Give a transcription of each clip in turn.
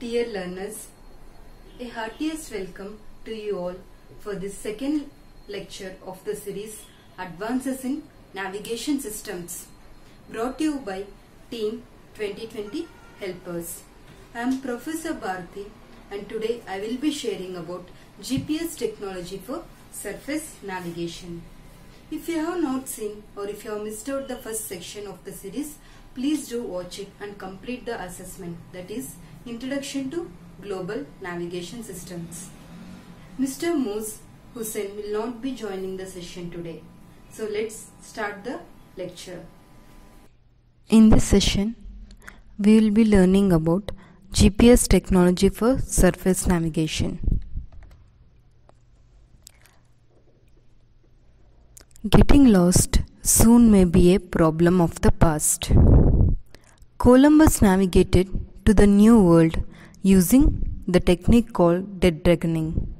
Dear learners, a heartiest welcome to you all for this second lecture of the series Advances in Navigation Systems brought to you by Team 2020 Helpers. I am Professor Bharati and today I will be sharing about GPS technology for surface navigation. If you have not seen or if you have missed out the first section of the series, please do watch it and complete the assessment that is Introduction to Global Navigation Systems. Mr. Moose Hussain will not be joining the session today. So let's start the lecture. In this session, we will be learning about GPS technology for surface navigation. Getting lost soon may be a problem of the past. Columbus navigated to the New World using the technique called dead reckoning.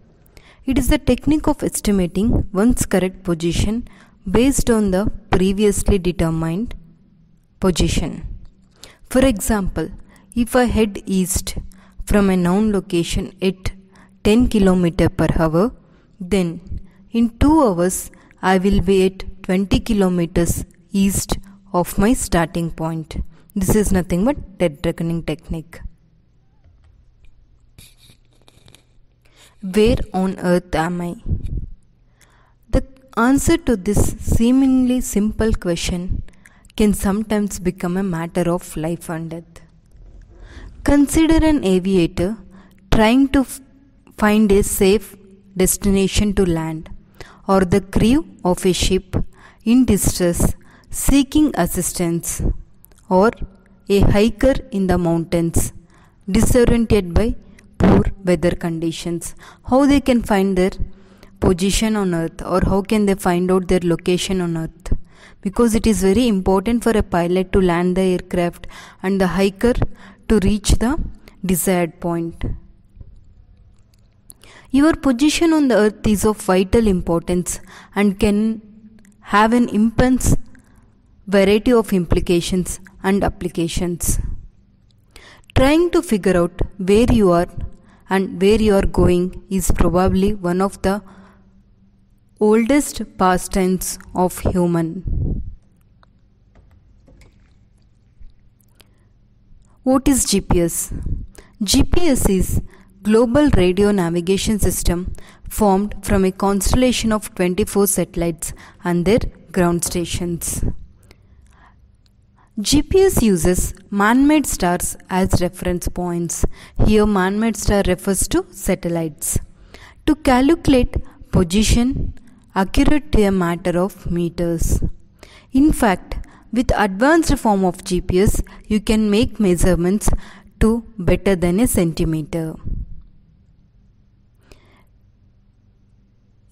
It is the technique of estimating one's correct position based on the previously determined position. For example, if I head east from a known location at 10 km per hour, then in 2 hours I will be at 20 km east of my starting point. This is nothing but dead reckoning technique. Where on earth am I? The answer to this seemingly simple question can sometimes become a matter of life and death. Consider an aviator trying to find a safe destination to land, or the crew of a ship in distress seeking assistance, or a hiker in the mountains disoriented by poor weather conditions. How they can find their position on earth, or how can they find out their location on earth? Because it is very important for a pilot to land the aircraft and the hiker to reach the desired point. Your position on the earth is of vital importance and can have an immense variety of implications and applications. Trying to figure out where you are and where you are going is probably one of the oldest pastimes of human. What is GPS? GPS is global radio navigation system formed from a constellation of 24 satellites and their ground stations. GPS uses man-made stars as reference points. Here man-made star refers to satellites. To calculate position accurate to a matter of meters. In fact, with advanced form of GPS, you can make measurements to better than a centimeter.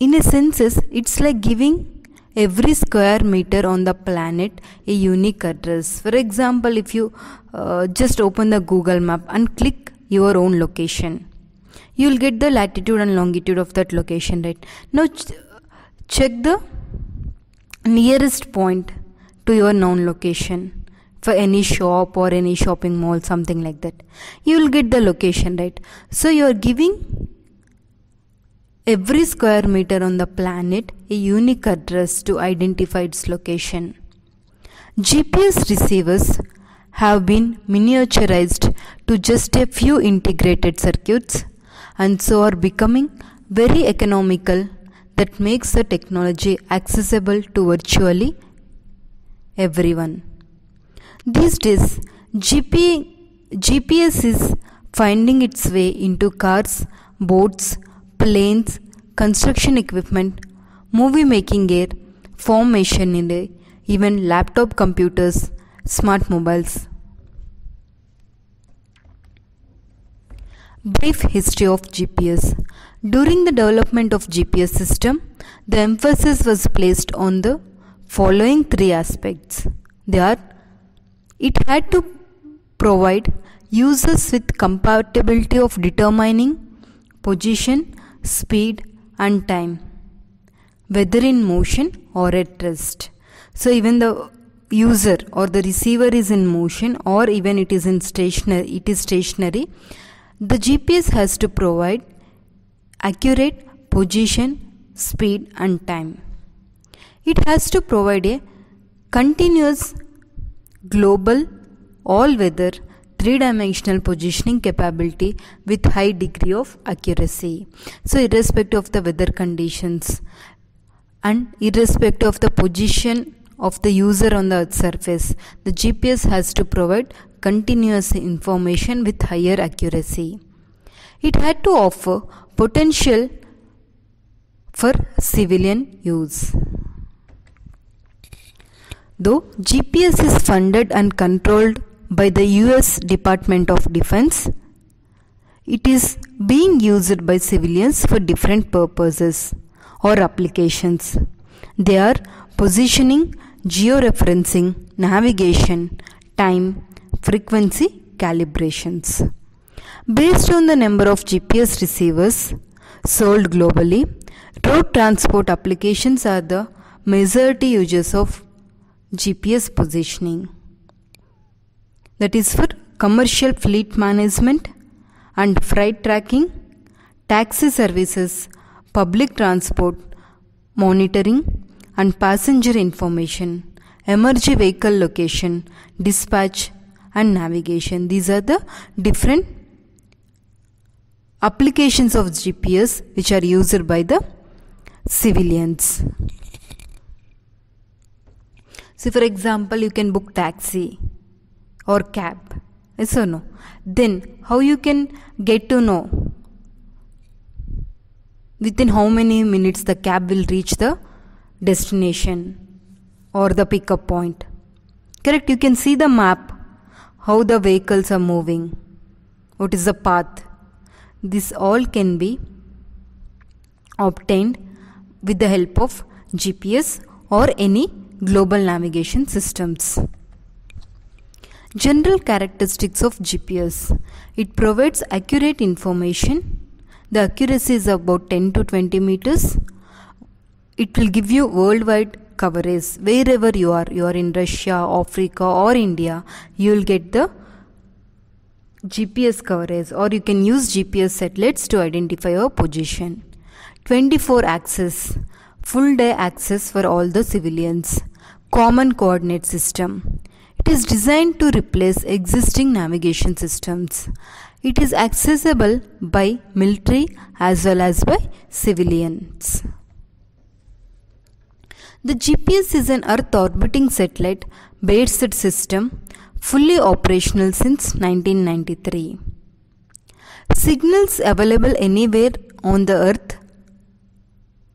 In a sense, it's like giving every square meter on the planet a unique address. For example, if you uh, just open the Google map and click your own location, you will get the latitude and longitude of that location, right? Now, ch- check the nearest point to your known location for any shop or any shopping mall, something like that. You will get the location, right? So, you are giving every square meter on the planet a unique address to identify its location. GPS receivers have been miniaturized to just a few integrated circuits and so are becoming very economical that makes the technology accessible to virtually everyone. These days, GP, GPS is finding its way into cars, boats, planes, construction equipment, movie making gear, farm machinery, even laptop computers, smart mobiles. Brief history of GPS. During the development of GPS system, the emphasis was placed on the following three aspects. They are it had to provide users with compatibility of determining position, speed and time, whether in motion or at rest. So even the user or the receiver is in motion or even it is in stationary it is stationary The GPS has to provide accurate position, speed, and time. It has to provide a continuous global all weather three dimensional positioning capability with high degree of accuracy. So irrespective of the weather conditions and irrespective of the position of the user on the earth surface the gps has to provide continuous information with higher accuracy. It had to offer potential for civilian use. Though GPS is funded and controlled by the US Department of Defense, it is being used by civilians for different purposes or applications. They are positioning, georeferencing, navigation, time, frequency calibrations. Based on the number of GPS receivers sold globally, road transport applications are the majority users of GPS positioning. That is for commercial fleet management and freight tracking, taxi services, public transport, monitoring and passenger information, emergency vehicle location, dispatch and navigation. These are the different applications of GPS which are used by the civilians. So, for example, you can book taxi or cab. Yes or no? Then, how you can get to know within how many minutes the cab will reach the destination or the pickup point? Correct? You can see the map, how the vehicles are moving, what is the path. This all can be obtained with the help of GPS or any global navigation systems. General characteristics of GPS it provides accurate information. The accuracy is about 10 to 20 meters. It will give you worldwide coverage wherever you are. You are in Russia, Africa, or India, you will get the GPS coverage, or you can use GPS satellites to identify your position. 24 access full day access for all the civilians. Common coordinate system. It is designed to replace existing navigation systems. It is accessible by military as well as by civilians. The GPS is an Earth orbiting satellite based system fully operational since 1993. Signals available anywhere on the Earth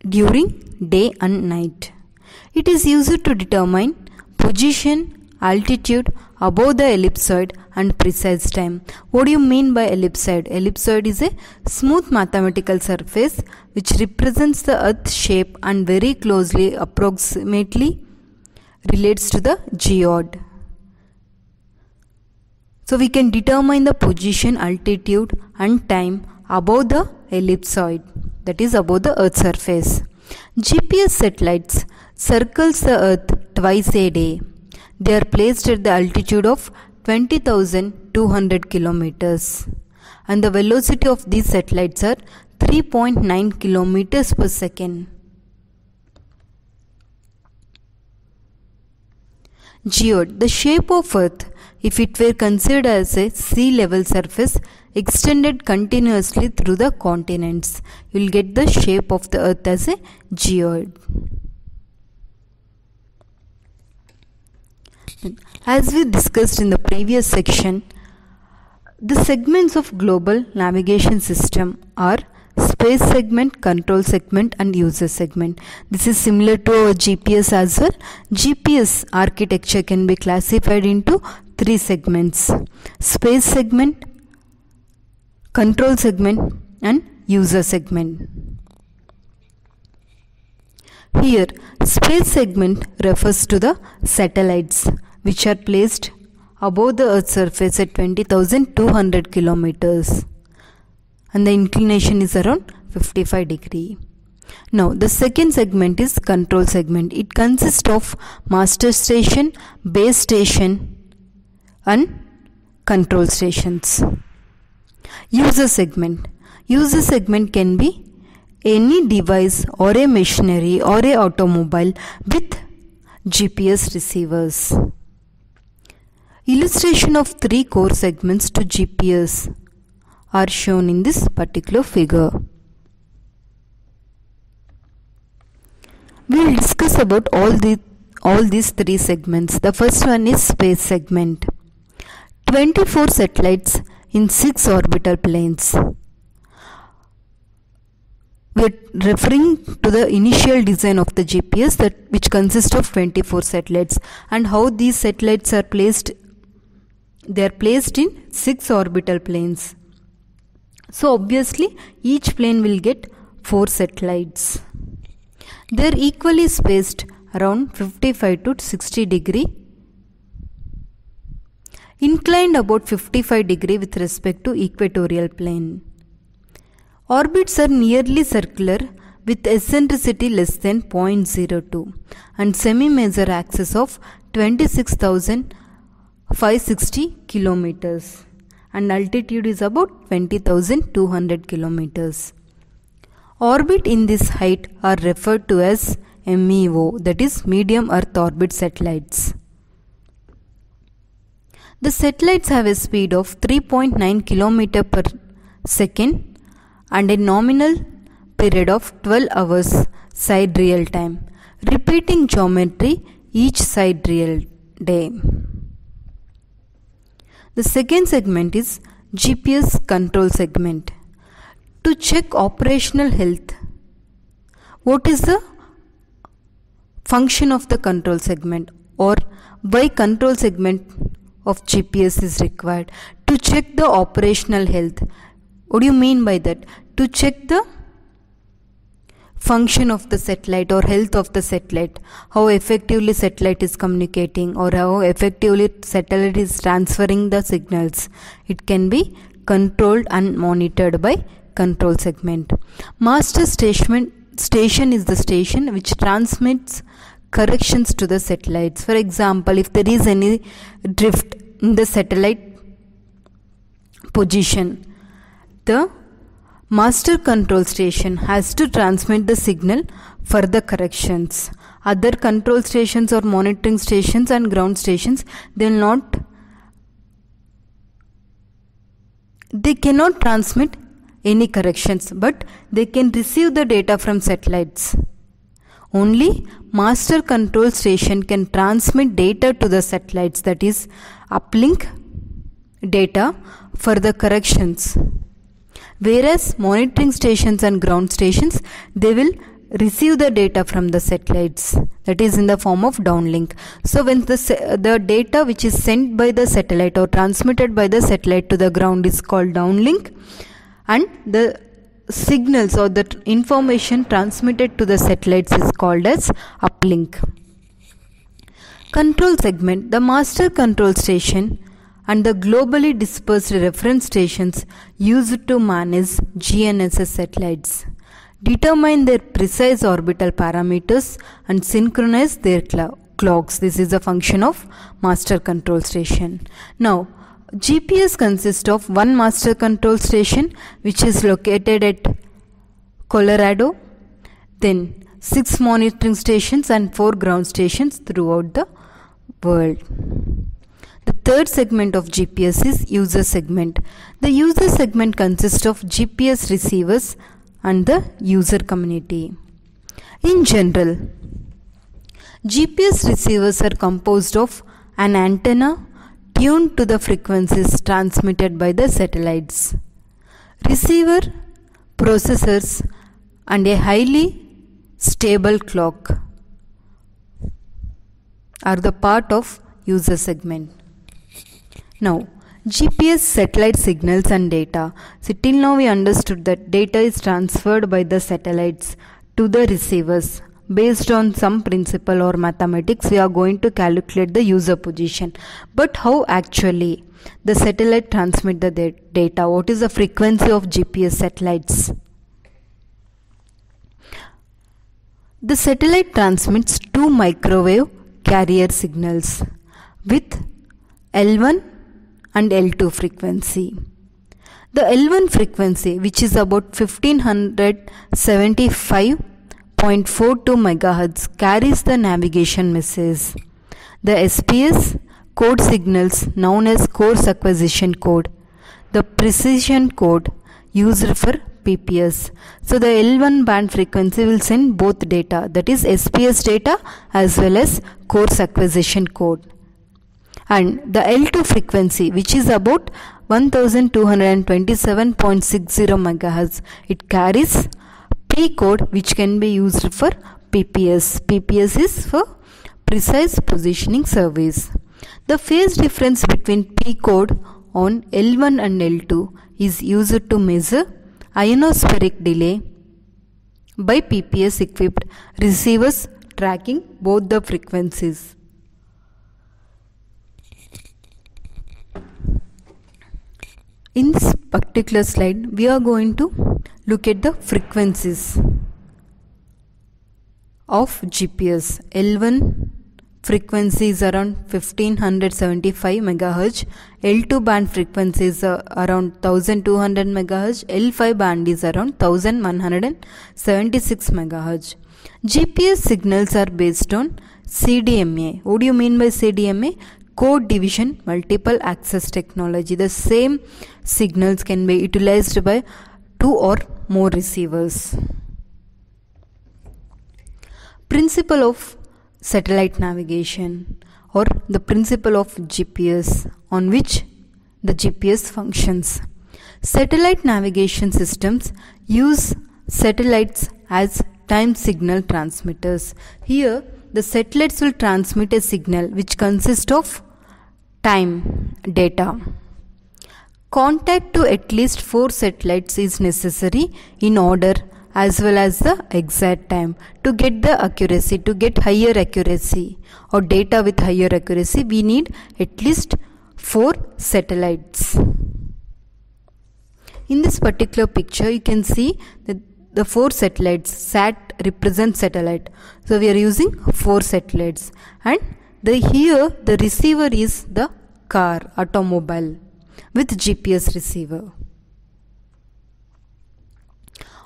during day and night. It is used to determine position, altitude above the ellipsoid and precise time. What do you mean by ellipsoid? Ellipsoid is a smooth mathematical surface which represents the earth shape and very closely approximately relates to the geoid. So we can determine the position, altitude and time above the ellipsoid that is above the earth surface. GPS satellites circles the earth twice a day. They are placed at the altitude of 20,200 kilometers and the velocity of these satellites are 3.9 kilometers per second. Geoid, the shape of earth if it were considered as a sea level surface extended continuously through the continents. You will get the shape of the earth as a geoid. As we discussed in the previous section, the segments of global navigation system are space segment, control segment and user segment. This is similar to our GPS as well. GPS architecture can be classified into three segments. Space segment, control segment and user segment. Here, space segment refers to the satellites which are placed above the earth's surface at 20,200 kilometers and the inclination is around 55 degree. Now the second segment is control segment. It consists of master station, base station and control stations. User segment. User segment can be any device or a machinery or a automobile with GPS receivers. Illustration of three core segments to GPS are shown in this particular figure. We will discuss about all the all these three segments. The first one is space segment. 24 satellites in 6 orbital planes. We are referring to the initial design of the GPS that which consists of 24 satellites and how these satellites are placed they are placed in 6 orbital planes. So obviously each plane will get 4 satellites. They are equally spaced around 55 to 60 degree inclined about 55 degree with respect to equatorial plane. Orbits are nearly circular with eccentricity less than 0.02 and semi-major axis of 26,560 kilometers and altitude is about 20,200 kilometers. Orbit in this height are referred to as MEO that is medium earth orbit satellites. The satellites have a speed of 3.9 km per second and a nominal period of 12 hours sidereal time, repeating geometry each sidereal day. The second segment is GPS control segment. To check operational health, what is the function of the control segment or why control segment of GPS is required to check the operational health. What do you mean by that? To check the function of the satellite or health of the satellite, how effectively satellite is communicating or how effectively satellite is transferring the signals. It can be controlled and monitored by control segment. Master station station is the station which transmits corrections to the satellites. For example, if there is any drift in the satellite position, the master control station has to transmit the signal for the corrections. Other control stations or monitoring stations and ground stations, they will not they cannot transmit any corrections but they can receive the data from satellites. Only master control station can transmit data to the satellites that is uplink data for the corrections. Whereas monitoring stations and ground stations they will receive the data from the satellites that is in the form of downlink. So when the, the data which is sent by the satellite or transmitted by the satellite to the ground is called downlink and the signals or the information transmitted to the satellites is called as uplink. Control segment, the master control station and the globally dispersed reference stations used to manage GNSS satellites. Determine their precise orbital parameters and synchronize their cl clocks. This is a function of master control station. Now, GPS consists of one master control station which is located at Colorado, then six monitoring stations and four ground stations throughout the world. Third segment of GPS is user segment. The user segment consists of GPS receivers and the user community. In general, GPS receivers are composed of an antenna tuned to the frequencies transmitted by the satellites. Receiver, processors and a highly stable clock are the part of user segment. Now, GPS satellite signals and data. So till now we understood that data is transferred by the satellites to the receivers. Based on some principle or mathematics we are going to calculate the user position. But how actually the satellite transmit the data? What is the frequency of gps satellites? The satellite transmits two microwave carrier signals with L1 and L2 frequency. The L1 frequency, which is about 1575.42 MHz, carries the navigation message. The SPS code signals known as coarse acquisition code, the precision code used for PPS. So the L1 band frequency will send both data that is SPS data as well as coarse acquisition code. And the L2 frequency which is about 1227.60 MHz it carries P code which can be used for PPS. PPS is for precise positioning service. The phase difference between P code on L1 and L2 is used to measure ionospheric delay by PPS equipped receivers tracking both the frequencies. In this particular slide, we are going to look at the frequencies of GPS. L1 frequency is around 1575 MHz, L2 band frequency is around 1200 MHz, L5 band is around 1176 MHz. GPS signals are based on CDMA. What do you mean by CDMA? Code division multiple access technology. The same signals can be utilized by two or more receivers. Principle of satellite navigation or the principle of GPS on which the GPS functions. Satellite navigation systems use satellites as time signal transmitters. Here, the satellites will transmit a signal which consists of time data. Contact to at least four satellites is necessary in order as well as the exact time to get the accuracy to get higher accuracy or data with higher accuracy we need at least four satellites in this particular picture you can see that the four satellites sat represent satellite so we are using four satellites and the here the receiver is the car automobile with gps receiver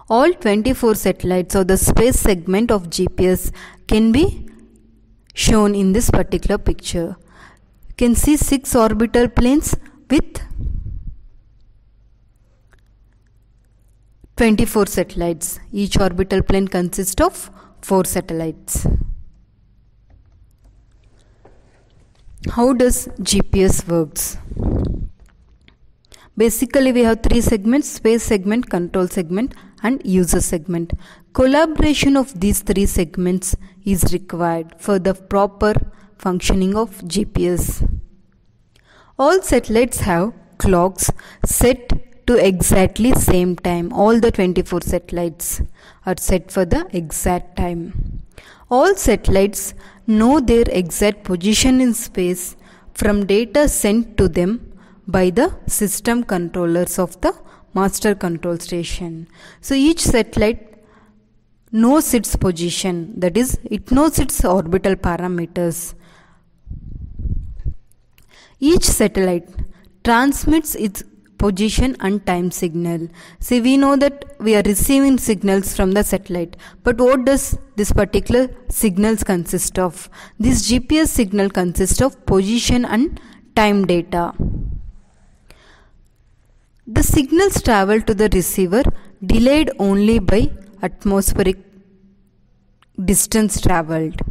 all 24 satellites or the space segment of GPS can be shown in this particular picture. You can see 6 orbital planes with 24 satellites. Each orbital plane consists of 4 satellites. How does GPS works? Basically we have three segments space segment, control segment and user segment. Collaboration of these three segments is required for the proper functioning of GPS. All satellites have clocks set to exactly same time. All the 24 satellites are set for the exact time. All satellites know their exact position in space from data sent to them by the system controllers of the master control station. So each satellite knows its position that is it knows its orbital parameters. Each satellite transmits its position and time signal. See we know that we are receiving signals from the satellite but what does this particular signals consist of? This GPS signal consists of position and time data. The signals travel to the receiver delayed only by atmospheric distance traveled.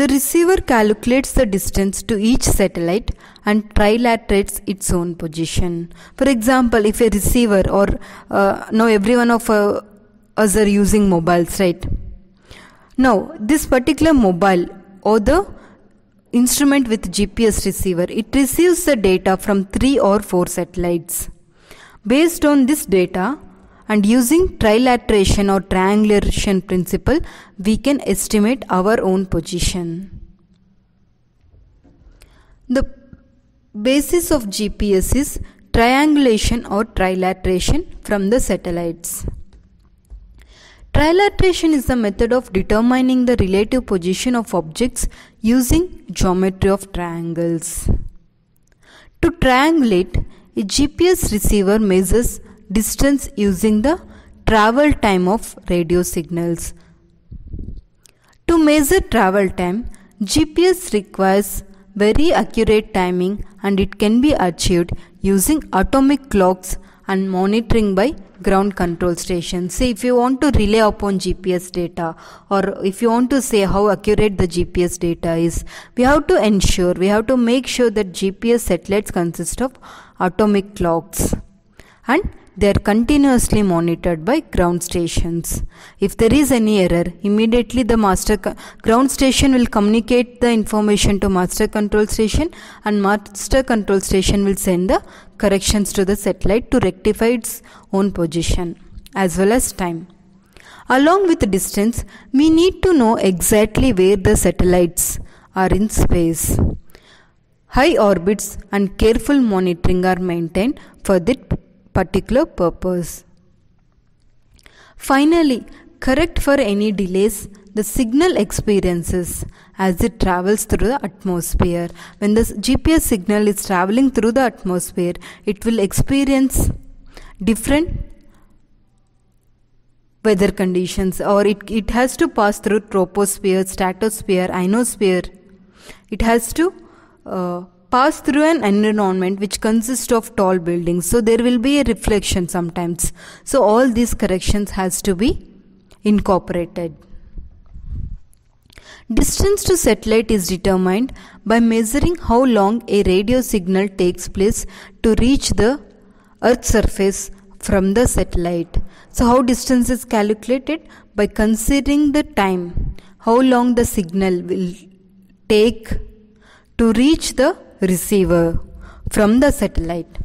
The receiver calculates the distance to each satellite and trilaterates its own position. For example, if a receiver or uh, now every one of uh, us are using mobiles, right? Now, this particular mobile or the instrument with GPS receiver, it receives the data from three or four satellites. Based on this data and using trilateration or triangulation principle, we can estimate our own position. The basis of GPS is triangulation or trilateration from the satellites. Trilateration is the method of determining the relative position of objects using geometry of triangles. To triangulate, A GPS receiver measures distance using the travel time of radio signals. To measure travel time, GPS requires very accurate timing and it can be achieved using atomic clocks and monitoring by ground control stations. Say if you want to rely upon GPS data or if you want to say how accurate the GPS data is, we have to ensure, we have to make sure that GPS satellites consist of atomic clocks and they are continuously monitored by ground stations. If there is any error, immediately the master ground station will communicate the information to master control station and master control station will send the corrections to the satellite to rectify its own position as well as time. Along with the distance, we need to know exactly where the satellites are in space. High orbits and careful monitoring are maintained for that particular purpose. Finally, correct for any delays the signal experiences as it travels through the atmosphere. When the GPS signal is traveling through the atmosphere, it will experience different weather conditions or it, it has to pass through troposphere, stratosphere, ionosphere. It has to uh, pass through an environment which consists of tall buildings. So there will be a reflection sometimes. So all these corrections has to be incorporated. Distance to satellite is determined by measuring how long a radio signal takes place to reach the earth surface from the satellite. So how distance is calculated? By considering the time how long the signal will take to reach the receiver from the satellite.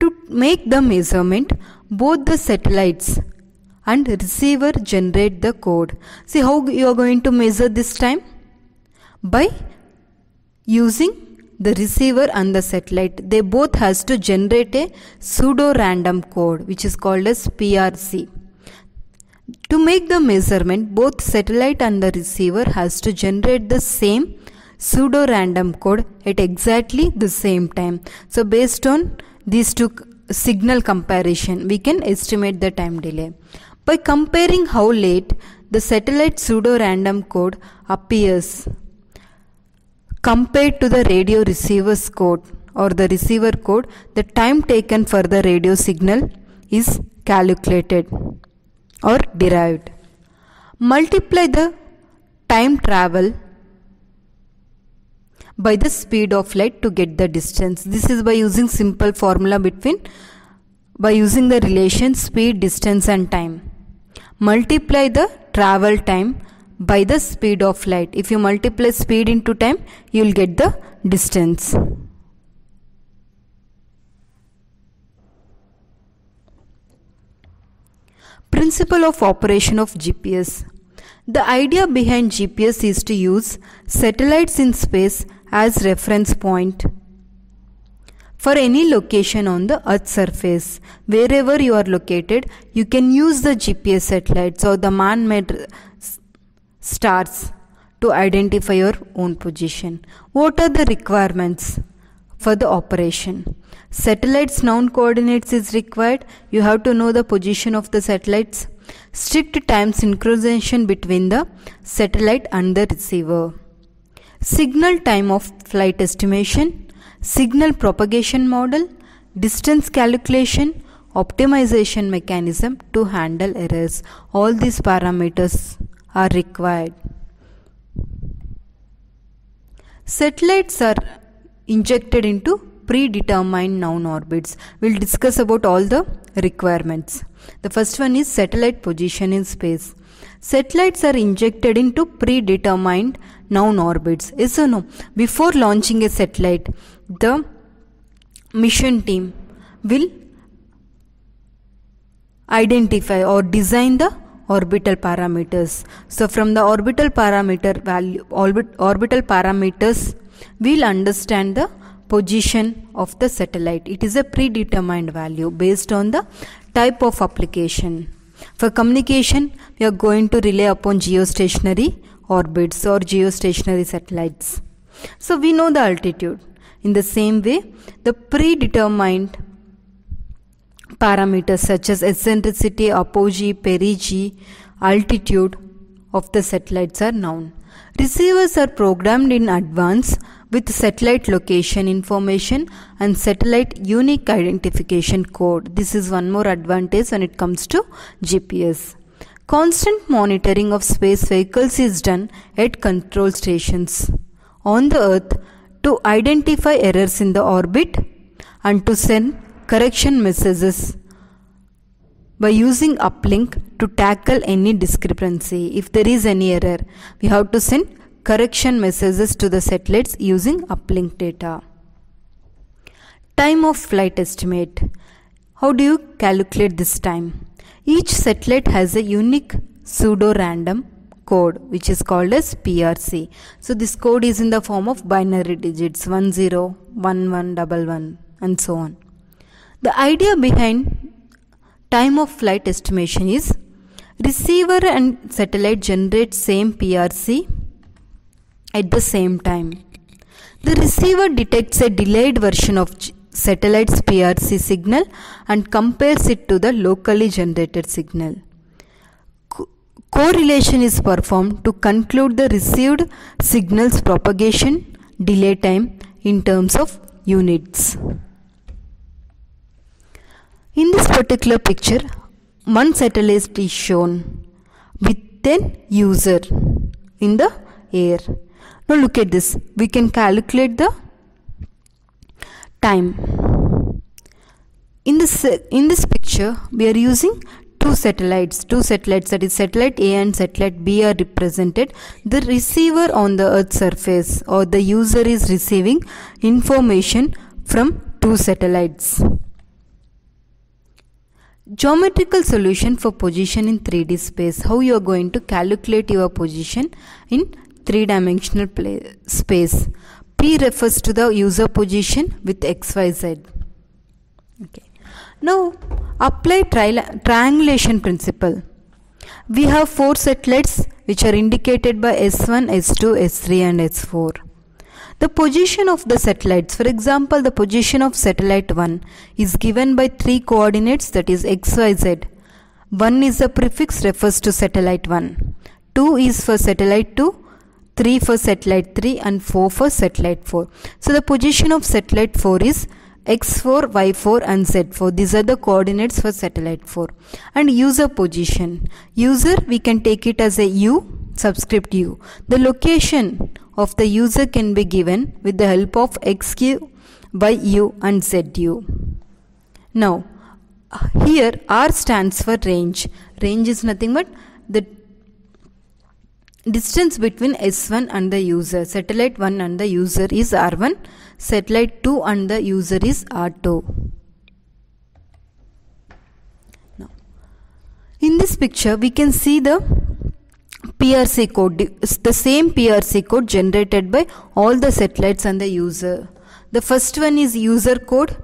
To make the measurement, both the satellites and receiver generate the code. See how you are going to measure this time? By using the receiver and the satellite. They both has to generate a pseudo-random code which is called as PRC. To make the measurement, both satellite and the receiver has to generate the same pseudo random code at exactly the same time. So based on these two signal comparison, we can estimate the time delay. By comparing how late the satellite pseudo random code appears compared to the radio receiver's code or the receiver code, the time taken for the radio signal is calculated or derived. Multiply the time travel by the speed of light to get the distance. This is by using simple formula between by using the relation speed, distance and time. Multiply the travel time by the speed of light. If you multiply speed into time, you will get the distance. Principle of operation of GPS. The idea behind GPS is to use satellites in space as reference point. For any location on the earth surface wherever you are located you can use the gps satellites or the man-made stars to identify your own position. What are the requirements for the operation? Satellites known coordinates is required. You have to know the position of the satellites. Strict time synchronization between the satellite and the receiver signal time of flight estimation, signal propagation model, distance calculation, optimization mechanism to handle errors. All these parameters are required. Satellites are injected into predetermined noun orbits. We'll discuss about all the requirements. The first one is satellite position in space. Satellites are injected into predetermined noun orbits. Yes or no? Before launching a satellite, the mission team will identify or design the orbital parameters. So from the orbital parameter value, orbit, orbital parameters, we'll understand the position of the satellite. It is a predetermined value based on the type of application. For communication, we are going to rely upon geostationary orbits or geostationary satellites. So we know the altitude. In the same way, the predetermined parameters such as eccentricity, apogee, perigee, altitude of the satellites are known. Receivers are programmed in advance with satellite location information and satellite unique identification code. This is one more advantage when it comes to GPS. Constant monitoring of space vehicles is done at control stations on the earth to identify errors in the orbit and to send correction messages by using uplink to tackle any discrepancy. If there is any error, we have to send correction messages to the satellites using uplink data. Time of flight estimate. How do you calculate this time? Each satellite has a unique pseudo-random code which is called as PRC. So this code is in the form of binary digits 101111 and so on. The idea behind time of flight estimation is receiver and satellite generate same PRC at the same time. The receiver detects a delayed version of satellite's PRC signal and compares it to the locally generated signal. Co- correlation is performed to conclude the received signal's propagation delay time in terms of units. In this particular picture, one satellite is shown with an user in the air. Now look at this. We can calculate the time. In this in this picture, we are using two satellites. Two satellites that is satellite A and satellite B are represented. The receiver on the earth surface or the user is receiving information from two satellites. Geometrical solution for position in 3D space. How you are going to calculate your position in three dimensional space. P refers to the user position with XYZ. Okay. Now apply tri- triangulation principle. We have four satellites which are indicated by S1, S2, S3 and S4. The position of the satellites, for example, the position of satellite 1 is given by three coordinates that is x, y, z. 1 is the prefix refers to satellite 1. 2 is for satellite 2, 3 for satellite 3 and 4 for satellite 4. So the position of satellite 4 is x4, y4 and z4. These are the coordinates for satellite 4. And user position. User we can take it as a u subscript u. The location of the user can be given with the help of xq, yu and zu. Now here r stands for range. Range is nothing but the distance between S1 and the user. Satellite 1 and the user is R1. Satellite 2 and the user is R2. Now, in this picture we can see the PRC code, the same PRC code generated by all the satellites and the user. The first one is user code,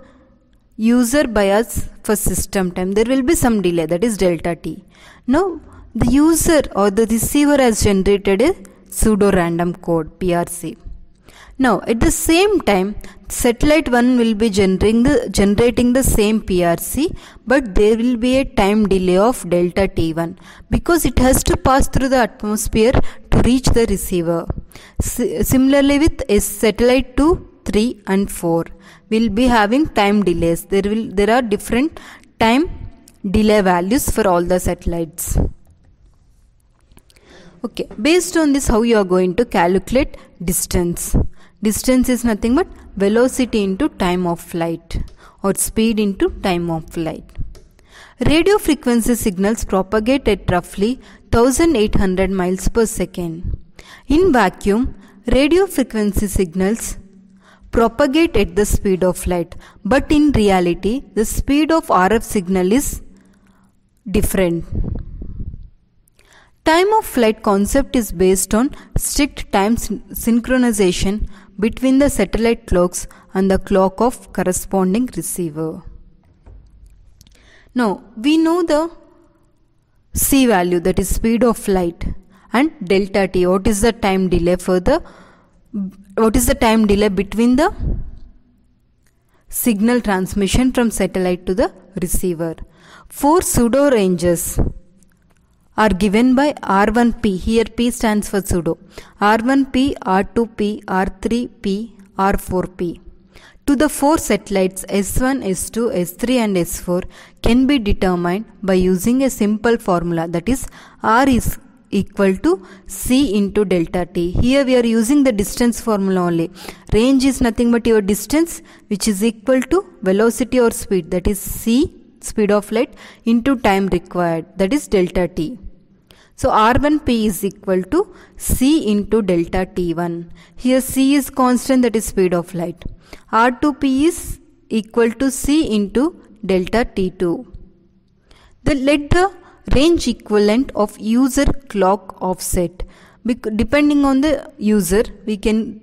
user bias for system time. There will be some delay that is delta t. Now the user or the receiver has generated a pseudo random code PRC. Now at the same time satellite 1 will be generating the, generating the same PRC but there will be a time delay of delta t1 because it has to pass through the atmosphere to reach the receiver. S similarly with a satellite 2, 3 and 4 will be having time delays. There will there are different time delay values for all the satellites. Okay, based on this how you are going to calculate distance. Distance is nothing but velocity into time of flight or speed into time of flight. Radio frequency signals propagate at roughly 1800 miles per second. In vacuum, radio frequency signals propagate at the speed of light, but in reality, the speed of RF signal is different. Time of flight concept is based on strict time synchronization between the satellite clocks and the clock of corresponding receiver. Now we know the c value that is speed of light and delta t what is the time delay for the what is the time delay between the signal transmission from satellite to the receiver. Four pseudo ranges are given by R1P. Here P stands for pseudo. R1P, R2P, R3P, R4P. To the four satellites S1, S2, S3 and S4 can be determined by using a simple formula that is R is equal to C into delta T. Here we are using the distance formula only. Range is nothing but your distance which is equal to velocity or speed that is C speed of light into time required that is delta T. So R1P is equal to C into delta T1. Here C is constant that is speed of light. R2P is equal to C into delta T2. Then let the range equivalent of user clock offset. Depending on the user, we can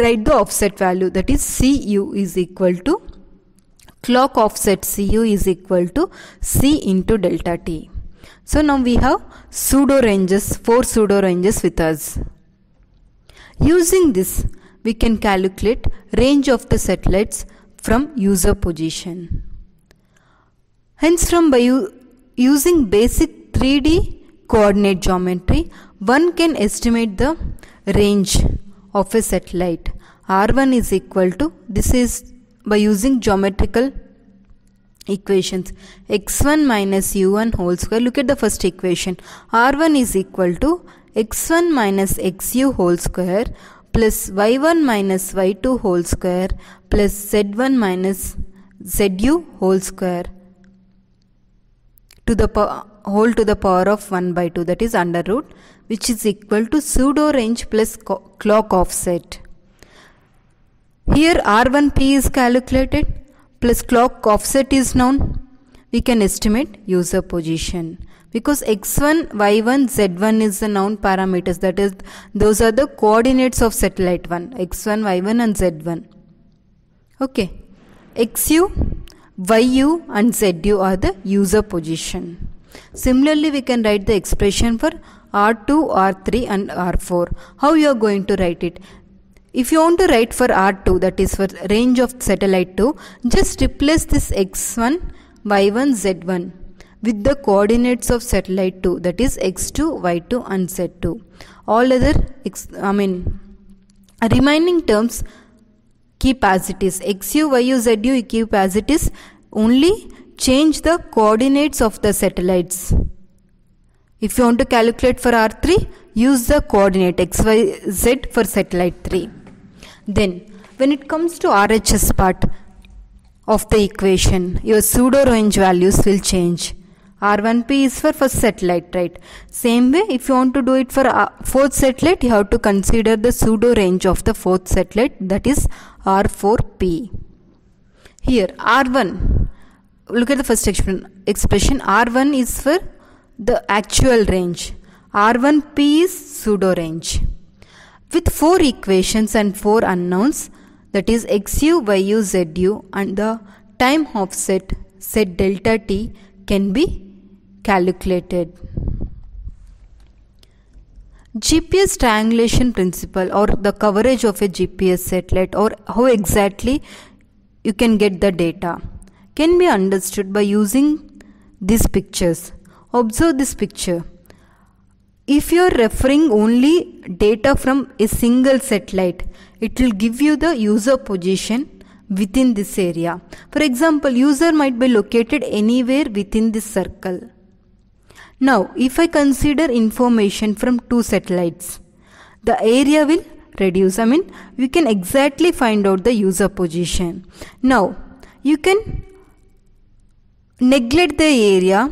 write the offset value that is Cu is equal to clock offset Cu is equal to C into delta T. So now we have pseudo ranges, four pseudo ranges with us. Using this, we can calculate range of the satellites from user position. Hence from by using basic 3D coordinate geometry, one can estimate the range of a satellite. R1 is equal to, this is by using geometrical equations x1 minus u1 whole square. Look at the first equation. R1 is equal to x1 minus xu whole square plus y1 minus y2 whole square plus z1 minus zu whole square to the whole to the power of 1 by 2 that is under root which is equal to pseudo range plus clock offset. Here R1P is calculated plus clock offset is known, we can estimate user position. Because x1, y1, z1 is the known parameters that is those are the coordinates of satellite 1 x1, y1 and z1. Okay. xu, yu and zu are the user position. Similarly, we can write the expression for R2, R3 and R4. How you are going to write it? If you want to write for R2 that is for range of satellite 2 just replace this x1, y1, z1 with the coordinates of satellite 2 that is x2, y2 and z2. All other I mean remaining terms keep as it is xu, yu, zu keep as it is only change the coordinates of the satellites. If you want to calculate for R3 use the coordinate x, y, z for satellite 3. Then when it comes to RHS part of the equation, your pseudo range values will change. R1P is for first satellite, right? Same way, if you want to do it for uh, fourth satellite, you have to consider the pseudo range of the fourth satellite, that is R4P. Here, R1, look at the first expression. R1 is for the actual range. R1P is pseudo range. With four equations and four unknowns that is xu, yu, zu and the time offset set delta t can be calculated. GPS triangulation principle or the coverage of a GPS satellite or how exactly you can get the data can be understood by using these pictures. Observe this picture. If you are referring only data from a single satellite, it will give you the user position within this area. For example, user might be located anywhere within this circle. Now, if I consider information from two satellites, the area will reduce. I mean, we can exactly find out the user position. Now, you can neglect the area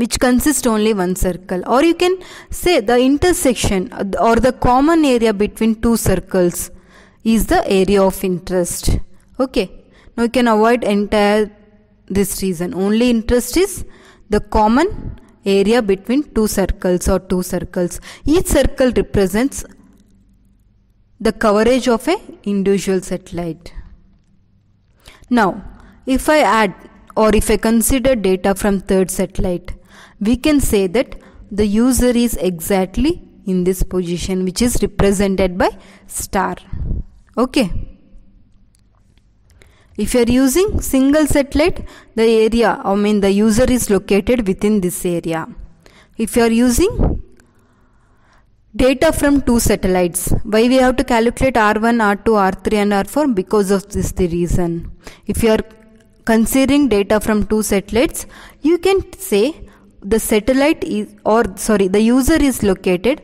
which consists only one circle. Or you can say the intersection or the common area between two circles is the area of interest. Okay. Now you can avoid entire this reason. Only interest is the common area between two circles or two circles. Each circle represents the coverage of a individual satellite. Now if i add or if i consider data from third satellite we can say that the user is exactly in this position which is represented by star okay If you are using single satellite, the area, I mean the user is located within this area. If you are using data from two satellites, why we have to calculate R1, R2, R3 and R4? Because of this the reason. If you are considering data from two satellites, you can say the satellite is or sorry the user is located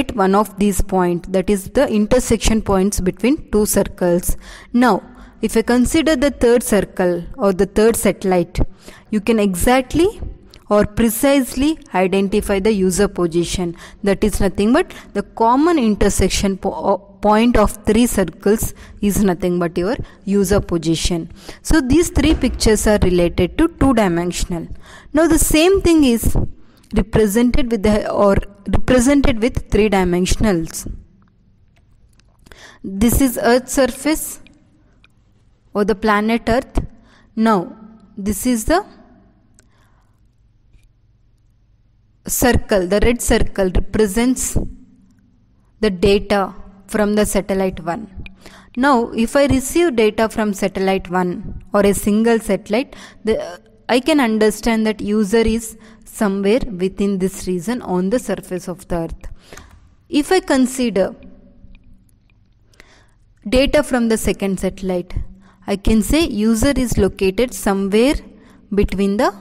at one of these points that is the intersection points between two circles. Now if I consider the third circle or the third satellite, you can exactly or precisely identify the user position. That is nothing but the common intersection po point of three circles is nothing but your user position. So these three pictures are related to two dimensional. Now the same thing is represented with the or represented with three dimensionals. This is earth surface or the planet earth. Now this is the circle, the red circle represents the data from the satellite 1. Now, if I receive data from satellite 1 or a single satellite, the, I can understand that user is somewhere within this region on the surface of the earth. If I consider data from the second satellite, I can say user is located somewhere between the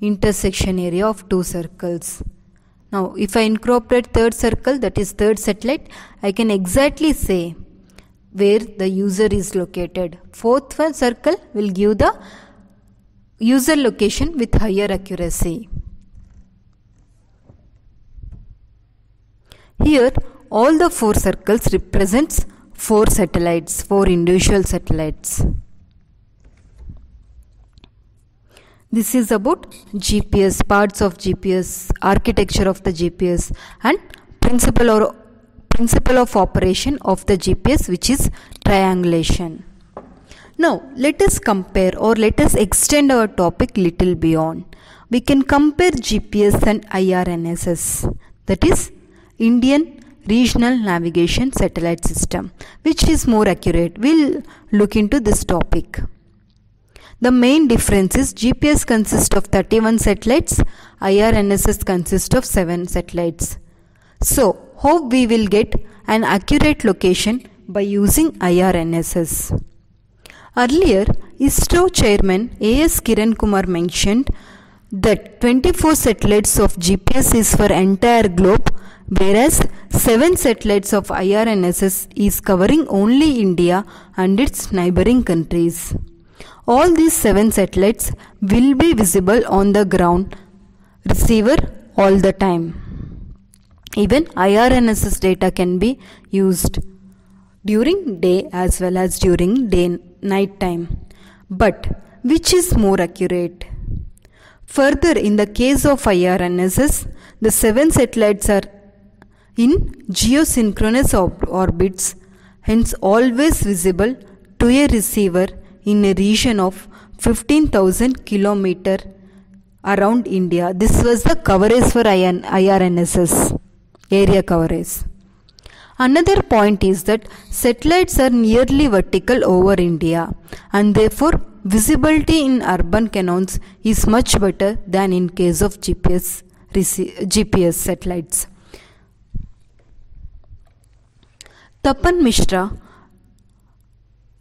intersection area of two circles. Now if I incorporate third circle that is third satellite I can exactly say where the user is located. Fourth circle will give the user location with higher accuracy. Here all the four circles represents four satellites, four individual satellites. This is about GPS, parts of GPS, architecture of the GPS and principle or principle of operation of the GPS which is triangulation. Now let us compare or let us extend our topic little beyond. We can compare GPS and IRNSS that is Indian Regional Navigation Satellite System which is more accurate. We'll look into this topic. The main difference is GPS consists of 31 satellites, IRNSS consists of 7 satellites. So, how we will get an accurate location by using IRNSS? Earlier, ISRO chairman A.S. Kiran Kumar mentioned that 24 satellites of GPS is for entire globe whereas 7 satellites of IRNSS is covering only India and its neighboring countries. All these seven satellites will be visible on the ground receiver all the time. Even IRNSS data can be used during day as well as during day night time. But which is more accurate? Further, in the case of IRNSS, the seven satellites are in geosynchronous orbits, hence always visible to a receiver in a region of 15,000 kilometer around India. This was the coverage for IRNSS, area coverage. Another point is that satellites are nearly vertical over India and therefore visibility in urban canyons is much better than in case of GPS, GPS satellites. Tapan Mishra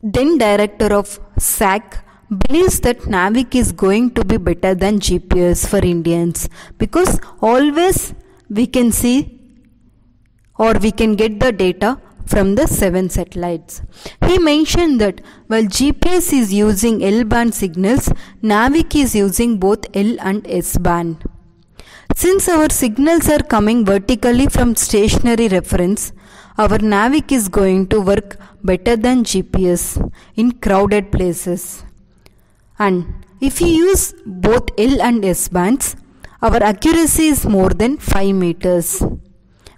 then director of SAC believes that Navic is going to be better than GPS for Indians because always we can see or we can get the data from the seven satellites. He mentioned that while GPS is using L band signals, Navic is using both L and S band. Since our signals are coming vertically from stationary reference, our Navic is going to work better than GPS in crowded places. And if you use both L and S bands, our accuracy is more than 5 meters,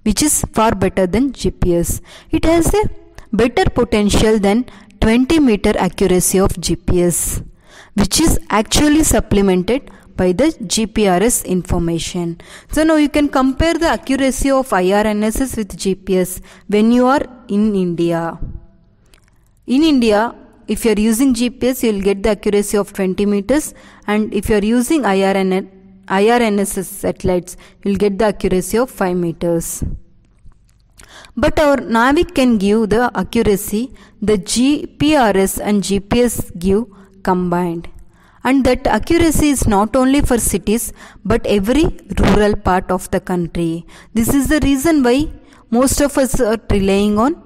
which is far better than GPS. It has a better potential than 20 meter accuracy of GPS, which is actually supplemented by the GPRS information. So now you can compare the accuracy of IRNSS with GPS when you are in India. In India, if you are using GPS, you will get the accuracy of 20 meters, and if you are using IRN, IRNSS satellites, you will get the accuracy of 5 meters. But our Navic can give the accuracy the GPRS and GPS give combined. And that accuracy is not only for cities but every rural part of the country. This is the reason why most of us are relying on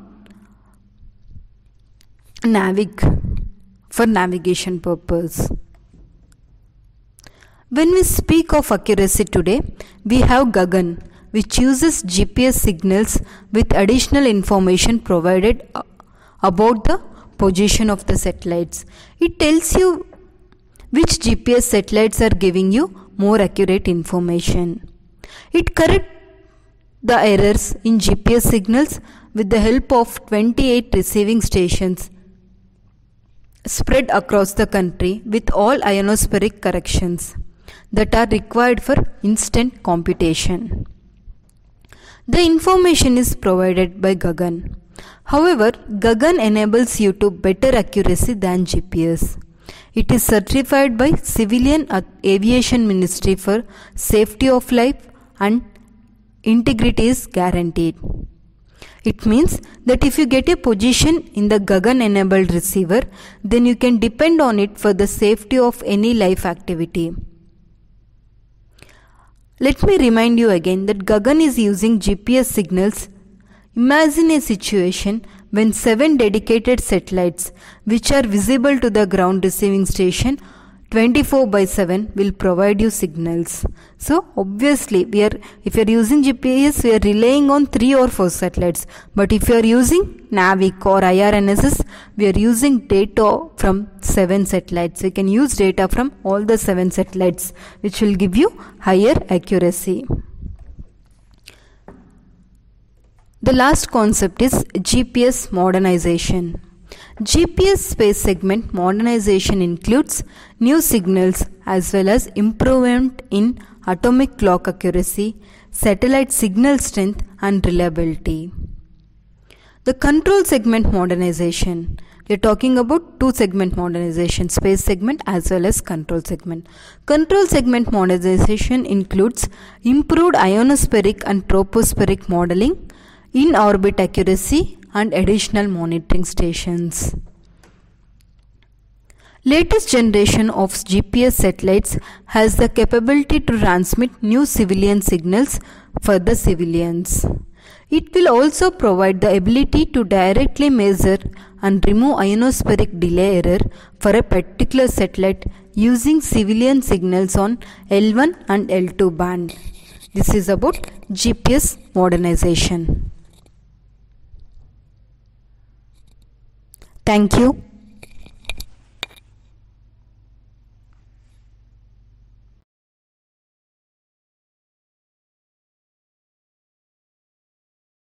Navic for navigation purpose. When we speak of accuracy today, we have Gagan which uses GPS signals with additional information provided uh, about the position of the satellites. It tells you which GPS satellites are giving you more accurate information. It corrects the errors in GPS signals with the help of 28 receiving stations spread across the country with all ionospheric corrections that are required for instant computation. The information is provided by Gagan. However, Gagan enables you to better accuracy than GPS. It is certified by Civilian Aviation Ministry for safety of life and integrity is guaranteed. It means that if you get a position in the Gagan enabled receiver, then you can depend on it for the safety of any life activity. Let me remind you again that Gagan is using GPS signals. Imagine a situation when seven dedicated satellites, which are visible to the ground receiving station, 24 by 7 will provide you signals. So obviously we are if you are using GPS we are relying on 3 or 4 satellites but if you are using NAVIC or IRNSS we are using data from 7 satellites. We can use data from all the 7 satellites which will give you higher accuracy. The last concept is GPS modernization. GPS space segment modernization includes new signals as well as improvement in atomic clock accuracy, satellite signal strength and reliability. The control segment modernization. We are talking about two segment modernization, space segment as well as control segment. Control segment modernization includes improved ionospheric and tropospheric modeling, in orbit accuracy and additional monitoring stations. Latest generation of GPS satellites has the capability to transmit new civilian signals for the civilians. It will also provide the ability to directly measure and remove ionospheric delay error for a particular satellite using civilian signals on L1 and L2 band. This is about GPS modernization. Thank you.